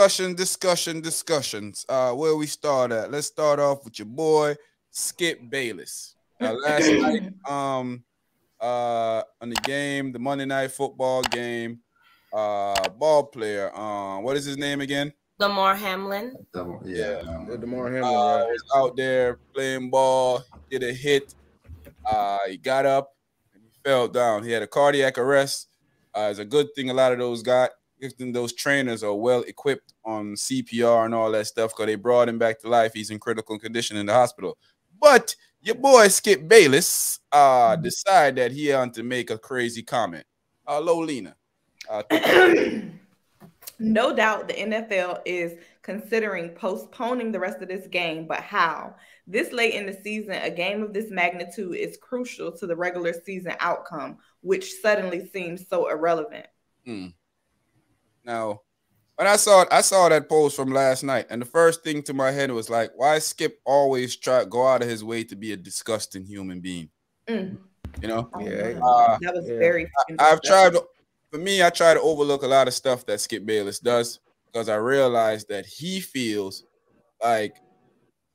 discussion, discussion, discussions. Uh, where we start at? Let's start off with your boy Skip Bayless. Uh, last night, um, uh, on the game, the Monday Night Football game, uh, ball player. Uh, what is his name again? Damar Hamlin. Yeah, Yeah, Damar Hamlin. uh, right. was out there playing ball, did a hit. Uh, he got up and he fell down. He had a cardiac arrest. Uh, it's a good thing a lot of those guys, those trainers are well equipped on CPR and all that stuff because they brought him back to life. He's in critical condition in the hospital. But your boy Skip Bayless uh decided that he had to make a crazy comment. Uh Lolina. Uh, No doubt the NFL is considering postponing the rest of this game, but how? This late in the season, a game of this magnitude is crucial to the regular season outcome, which suddenly seems so irrelevant. Hmm. Now, when I saw it, I saw that post from last night, and the first thing to my head was like, why Skip always try go out of his way to be a disgusting human being? Mm. You know, Yeah. Uh, that was yeah. very. I've tried. to- For me, I try to overlook a lot of stuff that Skip Bayless does because I realize that he feels like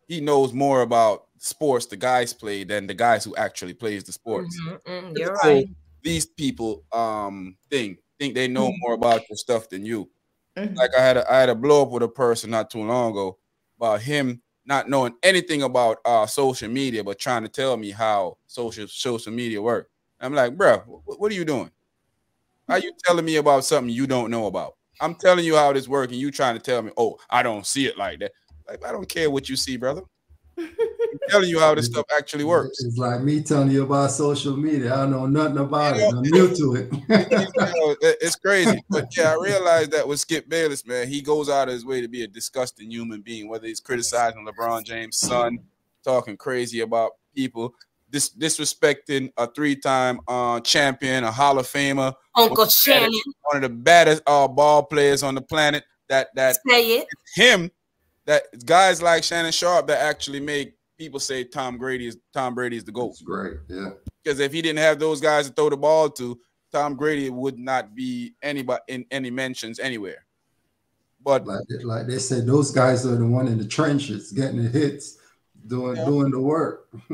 he knows more about sports the guys play than the guys who actually plays the sports. Mhm, mm, you're right. These people um think think they know Mhm. more about your stuff than you. Mhm. Like I had a I had a blow up with a person not too long ago about him not knowing anything about uh social media, but trying to tell me how social social media work. I'm like, bro, what, what are you doing? Are you telling me about something you don't know about? I'm telling you how this works, and you trying to tell me, oh, I don't see it like that. Like, I don't care what you see, brother. I'm telling you how this stuff actually works. It's like me telling you about social media. I know nothing about Yeah. it. I'm new to it. You know, it's crazy. But yeah, I realized that with Skip Bayless, man, he goes out of his way to be a disgusting human being, whether he's criticizing LeBron James' son, talking crazy about people, dis- disrespecting a three-time uh, champion, a Hall of Famer, Uncle Shannon, one of the baddest uh, ball players on the planet. That that say it. him, that guys like Shannon Sharpe that actually make people say Tom Brady is Tom Brady is the goat. It's great. Yeah. Because if he didn't have those guys to throw the ball to, Tom Brady would not be anybody in any mentions anywhere. But Like like they said, those guys are the one in the trenches getting the hits, doing Yeah. doing the work.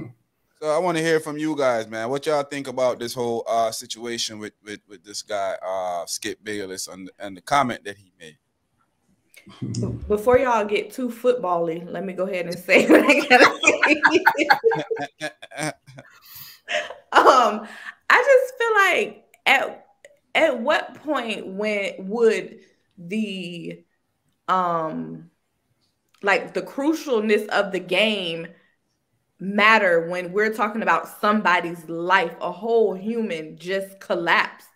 so I want to hear from you guys, man. What y'all think about this whole uh situation with with, with this guy uh Skip Bayless and and the comment that he made. Before y'all get too footbally, let me go ahead and say what I gotta say. um, I just feel like at at what point when would the um like the crucialness of the game matter when we're talking about somebody's life, a whole human just collapsed.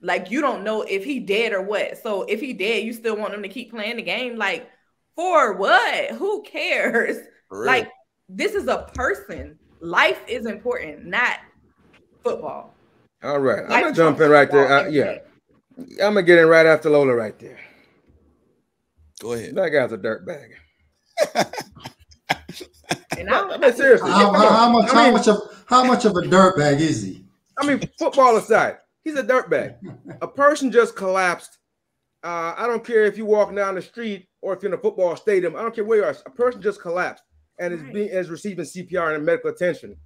Like you don't know if he dead or what. So if he dead, you still want him to keep playing the game. Like for what? Who cares? For. Like this is a person. Life is important, not football. All right. I'm Life gonna jump in right there. football Uh, yeah. I'm gonna get in right after Lola right there. Go ahead. That guy's a dirt bag. And I, I mean, seriously. How, how, how much I how much of how much of a dirtbag is he? I mean, football aside, he's a dirtbag. A person just collapsed. Uh, I don't care if you walk down the street or if you're in a football stadium. I don't care where you are. A person just collapsed and is being is receiving CPR and medical attention.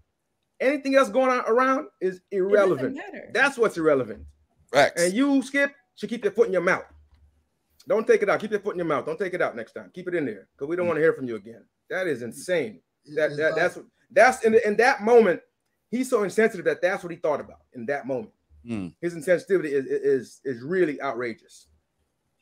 Anything else going on around is irrelevant. That's what's irrelevant. Facts. And you, Skip, should keep your foot in your mouth. Don't take it out. Keep your foot in your mouth. Don't take it out next time. Keep it in there because we don't want to hear from you again. That is insane. That, It's that that's that's in, in that moment. He's so insensitive that that's what he thought about in that moment. Hmm. His insensitivity is is is really outrageous.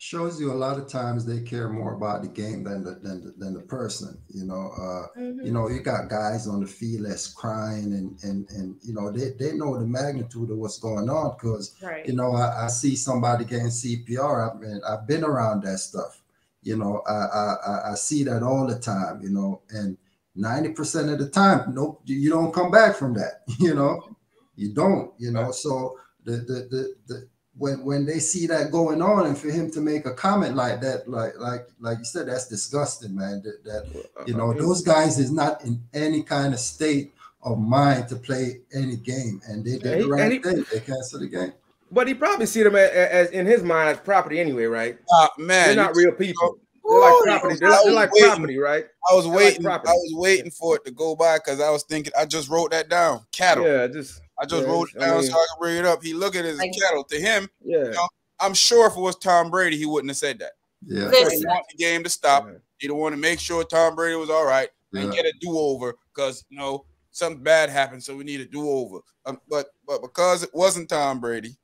shows you a lot of times they care more about the game than the than the, than the person. You know, uh, Mhm. you know, you got guys on the field that's crying and and and you know they, they know the magnitude of what's going on because right. you know I, I see somebody getting CPR. I've been I've been around that stuff. You know, I I, I- I see that all the time. You know, and ninety percent of the time, nope, you- you don't come back from that. You know, you don't. You know, so the the the, the when when they see that going on and for him to make a comment like that like like like you said that's disgusting man that, that you know those guys is not in any kind of state of mind to play any game and they did the right he- thing they canceled the game But he probably see them as, as in his mind as property anyway, right? Uh, man, They're not real people. They're like property. They're, they're like waiting. property, right? I was like waiting. I was waiting for it to go by because I was thinking. I just wrote that down. Cattle. Yeah, just I just yeah, wrote it I down mean- so I can bring it up. He look at it as Like- cattle. To him, yeah. I'm sure if it was Tom Brady, he wouldn't have said that. Yeah, He Listen, want the game to stop. Yeah. He don't want to make sure Tom Brady was all right and yeah. get a do over because you know something bad happened, so we need a do over. Um, but but because it wasn't Tom Brady,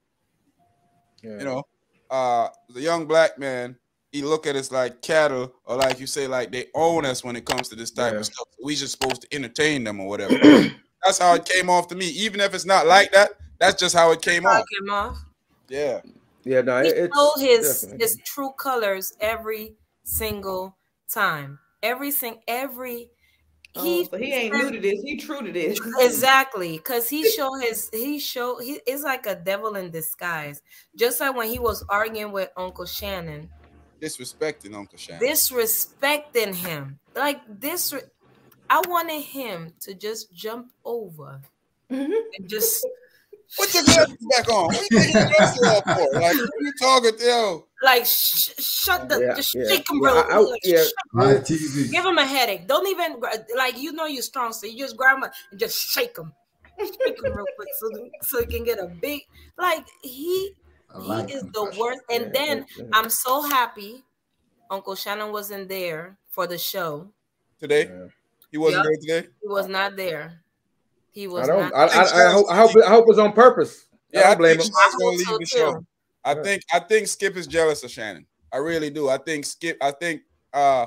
yeah. you know, uh, the young black man, he look at us like cattle, or like you say, like they own us when it comes to this type Yeah. of stuff. We just supposed to entertain them or whatever. that's how it came off to me. Even if it's not like that, that's just how it came Knock off. him off. Yeah. Yeah, no, He it- it's showed his definitely. his true colors every single time. Every sing every oh, He, so he ain't new to this. He true to this. Exactly, because he show his he show he is like a devil in disguise. Just like when he was arguing with Uncle Shannon, Disrespecting Uncle Shannon. disrespecting him. Like this I wanted him to just jump over Mhm. and just Put your glasses back on. What you taking your off for? Like, what you talking, yo? like sh- shut the Yeah, just yeah, shake him yeah, real I- I- quick. yeah. Shut- Live TV. Give him a headache. Don't even like you know you're strong, so you just grab him and just shake him, shake him real quick, so so he can get a big like he I like he is him. the worst. And Yeah, then yeah, yeah. I'm so happy Uncle Shannon wasn't there for the show. Today? Yeah. He wasn't Yeah. there today? He was not there. He was I don't. not. I, I, I hope. I hope. I hope it's on purpose. Yeah, I don't blame him. Skip's I gonna leave the show. too. I Yeah. think I think Skip is jealous of Shannon. I really do. I think Skip, I think uh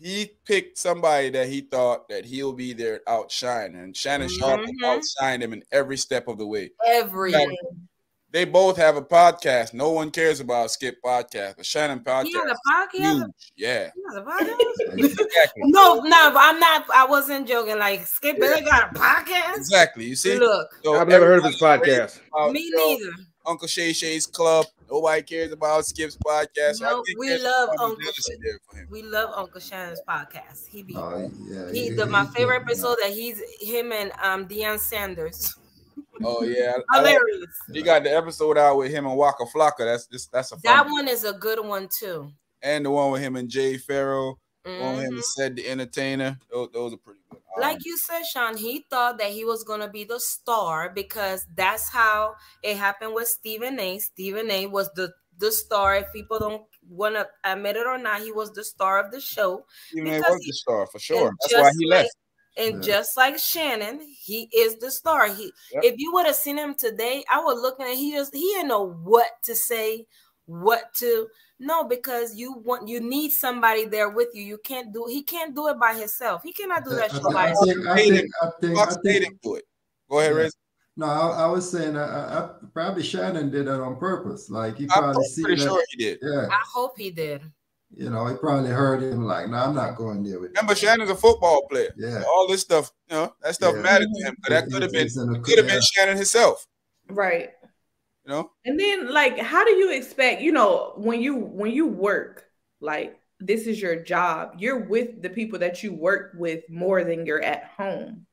he picked somebody that he thought that he'll be there to outshine. And Shannon Sharpe Mhm. outshined him in every step of the way. Every Yeah. They both have a podcast. No one cares about Skip podcast, but Shannon podcast. he had a podcast. He huge. Yeah. he has a podcast. Exactly. no, no, I'm not. I wasn't joking. Like Skip Bayless got a podcast. Exactly. You see? Look, So I've never heard of his podcast. about, me you know, neither. Uncle Shay Shay's club. Nobody cares about Skip's podcast. No, think we love Uncle jealousy Shay. there for him. We love Uncle Shannon's podcast. He be Oh, yeah, he he- the my favorite good, episode that he's him and um Deion Sanders. Oh yeah, I- I like- Hilarious. he got the episode out with him and Waka Flocka. That's just that's a That one. one is a good one too. and the one with him and Jay Farrell, the one with him and Ced the Entertainer. Those, those are pretty good. Um, Like you said, Sean, he thought that he was gonna be the star because that's how it happened with Stephen A. Stephen A. was the the star. If people don't want to admit it or not, he was the star of the show. Stephen A. was he- the star for sure. That's why he like- left. And Yeah. just like Shannon, he is the star. He Yep. if you would have seen him today, I would look at he just he didn't know what to say, what to no, because you want you need somebody there with you. You can't do he can't do it by himself. He cannot do that think- show by I himself. think, I think, I think, I Fox made think, him do it. Go ahead, Yeah. Riz. no, I, I was saying, I, I, I- probably Shannon did that on purpose. Like he I'm probably see pretty that, sure he did. yeah, I hope he did. You know, he probably heard him like, no, I'm not going there with. Remember, him." Shannon's a football player. Yeah, All this stuff, you know, that stuff Yeah. mattered to him. But that could have been he's in a- could have yeah. been Shannon himself. Right. You know, And then like how do you expect, you know, when you when you work, like this is your job, you're with the people that you work with more than you're at home.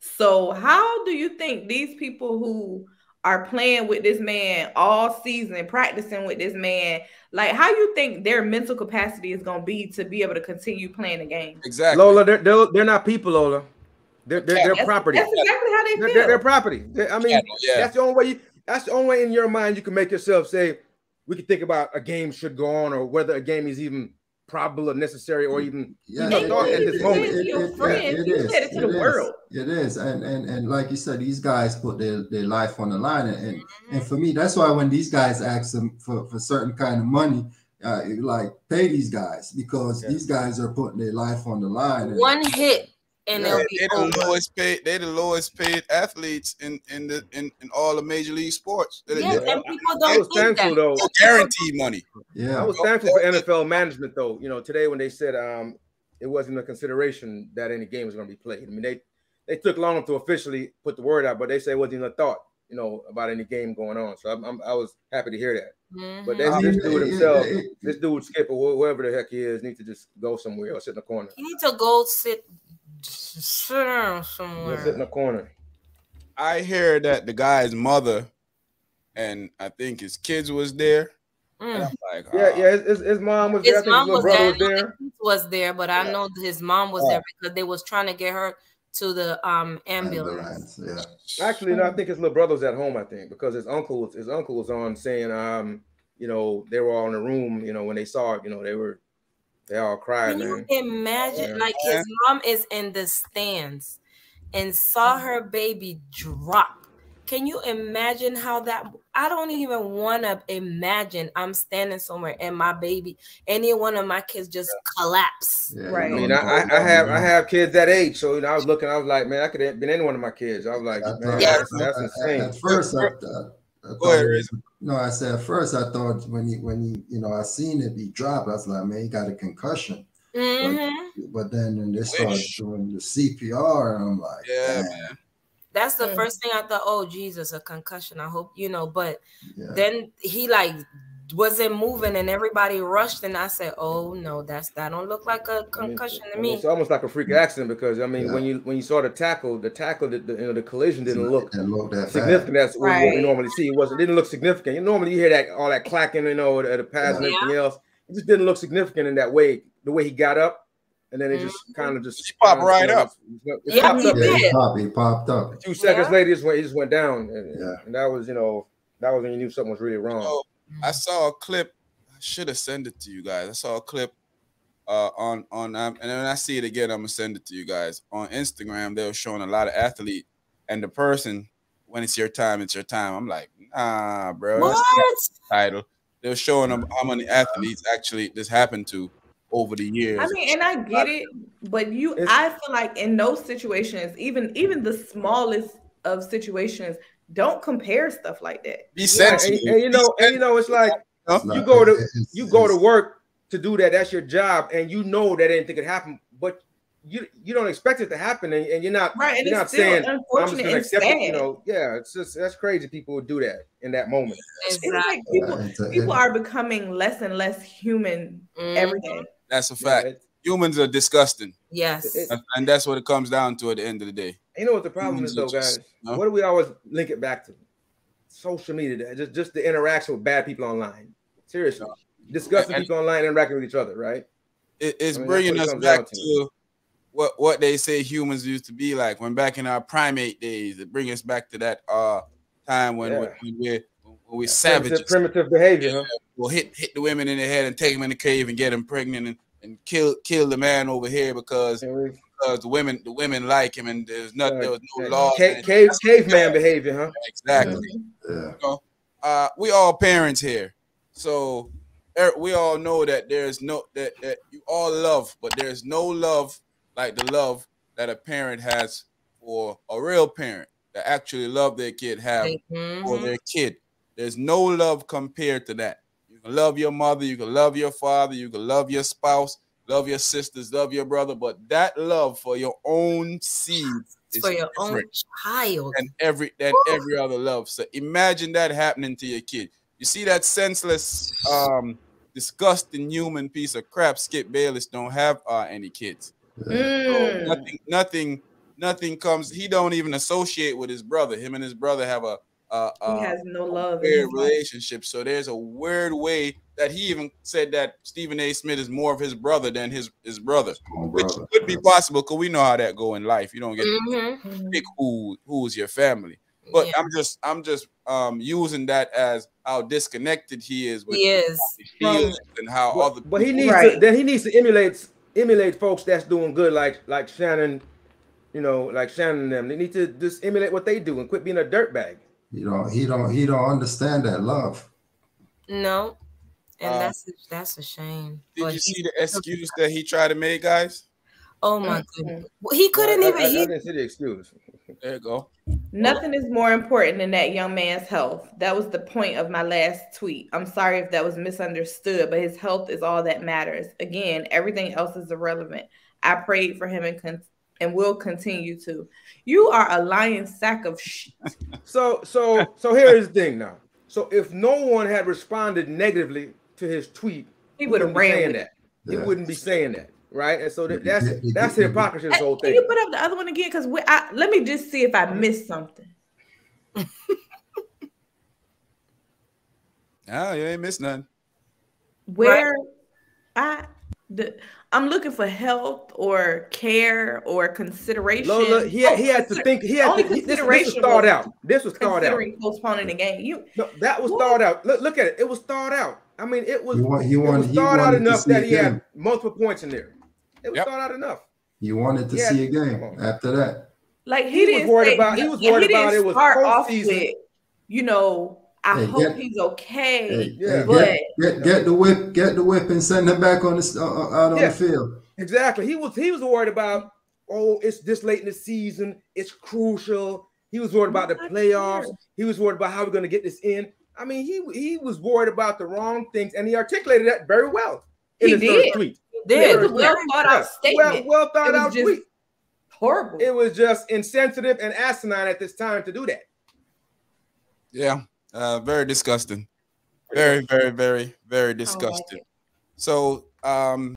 So how do you think these people who are playing with this man all season, practicing with this man, like how you think their mental capacity is gonna be to be able to continue playing the game? exactly. Lola, they're, they're they're not people, Lola. They're they're, they're That's, property. that's exactly how they They're, feel. they're, they're property. They- I mean, Cattle, yeah. that's the only way. You, that's the only way in your mind you can make yourself say we can think about a game should go on or whether a game is even probable or necessary or even yeah. You thought at this moment. to your friends, you said it to the is. world. It is, and and and like you said, these guys put their, their life on the line, and, and and for me, that's why when these guys ask them for for certain kind of money, uh, like pay these guys because Yeah. these guys are putting their life on the line. and- One hit and Yeah, it'll They- be They're the over. lowest paid. They're the lowest paid athletes in in the in, in all the major league sports. They're Yeah, and people don't was thankful that. though. no guaranteed money. yeah, I was thankful for NFL management though. You know, today when they said um it wasn't a consideration that any game was going to be played. I mean, they they took long to officially put the word out, but they say it wasn't even a thought. You know about any game going on. So I'm, I'm I was happy to hear that. But Mhm. they, I this dude it- himself, this dude Skip or whoever the heck he is, needs to just go somewhere or sit in the corner. You need to go sit sit down Just somewhere. sit in the corner. I hear that the guy's mother and I think his kids was there. And Mm. I'm like, Yeah, "Ah." yeah. His, his, his mom was there. His think mom his little was there. was there. His was there, but I know his mom was Yeah. there because they was trying to get her to the um ambulance. Ambulance, Yeah. Actually, no, I think his little brother was at home. I think because his uncle, his uncle was on saying, um, you know, they were all in the room. You know, when they saw it, you know, they were, they all cried, Can you man. imagine? Yeah. Like his mom is in the stands and saw her baby drop. Can you imagine how that? I don't even want to imagine. I'm standing somewhere and my baby, any one of my kids, just collapse. Yeah, Right. I mean, I, I, I have I have kids that age, so you know, I was looking, I was like, man, I could have been any one of my kids. I was like, man, thought- Yeah. that's, that's insane. At first, I, I, I thought Go ahead, it Riz. no, I said at first I thought when he when he you know I seen it he dropped. I was like, man, he got a concussion. Mhm. But then when they started Wish. doing the CPR, and I'm like, Yeah, damn, man. That's the Mm. first thing I thought. Oh Jesus, a concussion. I hope you know. But yeah. then he like wasn't moving, and everybody rushed, and I said, "Oh no, that's that don't look like a concussion I to mean, me." It's almost like a freak accident because I mean, Yeah. when you when you saw the tackle, the tackle, the, the, you know, the collision didn't look It looked that significant. That's what, what we normally see. It wasn't didn't look significant. You normally you hear that all that clacking, you know, the, the pads and Yeah. everything else. It just didn't look significant in that way. The way he got up, and then it just Mhm. kind of just He popped kinda, right up. it Yeah, popped he up. Yeah, he did. popped, he popped up. A few seconds Yeah. later, it just went, it just went down, and, Yeah. and that was you know that was when you knew something was really wrong. So, I saw a clip. I should have sent it to you guys. I saw a clip uh, on on um, and when I see it again, I'm gonna send it to you guys on Instagram. They were showing a lot of athlete, and the person when it's your time, it's your time. I'm like, nah, bro, that's What? the title. They were showing them how many athletes actually this happened to over the years. I mean, and I get it, but you, It's- I feel like in those situations, even even the smallest of situations, don't compare stuff like that. Be Yeah, and, sensitive. and you know, and you know, it's like It's you not- go to- it's- you go to work to do that. That's your job, and you know that anything could happen, but you you don't expect it to happen, and, and you're not Right, and you're not it's still saying I'm just unfortunate gonna accept sad. it. You know, yeah, it's just that's crazy. People would do that in that moment. It's Exactly. like people, people are becoming less and less human every Mhm. day. That's a fact. it- Humans are disgusting, Yes. It- and- and that's what it comes down to at the end of the day. you know what the problem is, though, guys. no? What do we always link it back to? Social media, just just the interaction with bad people online. Seriously, discussing And- people online, interacting with each other, right? it, it's I mean, bringing what it us back to. to. what what they say humans used to be like when back in our primate days. It brings us back to that uh time when, Yeah. when we when we Primitive, savages primitive behavior, huh? will hit hit the women in the head and take them in the cave and get them pregnant and, and kill kill the man over here because And because the women the women like him and there's not there was no law Cave, cave, caveman behavior, huh? exactly. Yeah. uh, we all parents here, so er, we all know that there's no that, that you all love, but there's no love like the love that a parent has for a real parent that actually love their kid have for Mhm. their kid. There's no love compared to that. You can love your mother, you can love your father, you can love your spouse, love your sisters, love your brother, but that love for your own seed is for your own different child. and every that Woo. every other love. So imagine that happening to your kid. You see that senseless, um, disgusting human piece of crap. Skip Bayless don't have uh, any kids. So Mm. nothing, nothing, nothing comes. He don't even associate with his brother. Him and his brother have a, a, He has no love. in weird his relationship. So there's a weird way that he even said that Stephen A. Smith is more of his brother than his his brother, My which brother. could be possible because we know how that go in life. You don't get Mhm. Mhm. pick who who's your family. But Yeah, I'm just I'm just um using that as how disconnected he is with he is. his feelings and how But, other but he needs to then he needs to emulate emulate folks that's doing good, like like Shannon, you know, like Shannon and them. They need to just emulate what they do and quit being a dirtbag. You know, he don't he don't understand that love. No, and Uh, that's that's a shame. Did But you see the excuse that he tried to make, guys? Oh my Mhm. goodness, Well, he couldn't I, even. I, I he, didn't see the excuse. There you go. Nothing is more important than that young man's health. That was the point of my last tweet. I'm sorry if that was misunderstood, but his health is all that matters. Again, everything else is irrelevant. I prayed for him and con- and will continue to. You are a lying sack of shit. So so so here is the thing now. So if no one had responded negatively to his tweet, He he would have wouldn't be ran saying with it. that. He Yeah. wouldn't be saying that, right? And so that, that's Yeah, yeah, that's yeah, the hypocrisy of this whole Can you put up the other one again? Because we let me just see if I missed something. Oh, you ain't missed none. Where I the I'm looking for health or care or consideration. Lola, he, had, he had to oh, think. He had only to. This, this was thought out. This was thought out. considering postponing the game. You No, that was What? thought out. Look, look at it. It was thought out. I mean, it was. He, want, he it was wanted, he thought out wanted to enough see that he had multiple points in there. It was Yep. thought out enough. He wanted to Yeah, see a game after that. like he, He was didn't worried say- about- he was worried didn't about it was start off postseason. with, you know, I Hey, hope get- he's okay. Hey, Yeah. But- get, get get the whip, get the whip, and send him back on the uh, uh, out on Yeah. the field. Exactly. He was. He was worried about. Oh, it's this late in the season. It's crucial. He was worried about the playoffs. He was worried about how we're going to get this in. I mean, he he was worried about the wrong things, and he articulated that very well in He his first did. tweet. Did. It was well thought out Yeah, Well, statement. well thought out tweet. Horrible. It was just insensitive and asinine at this time to do that. Yeah, uh, very disgusting. Very, very, very, very disgusting. So, um,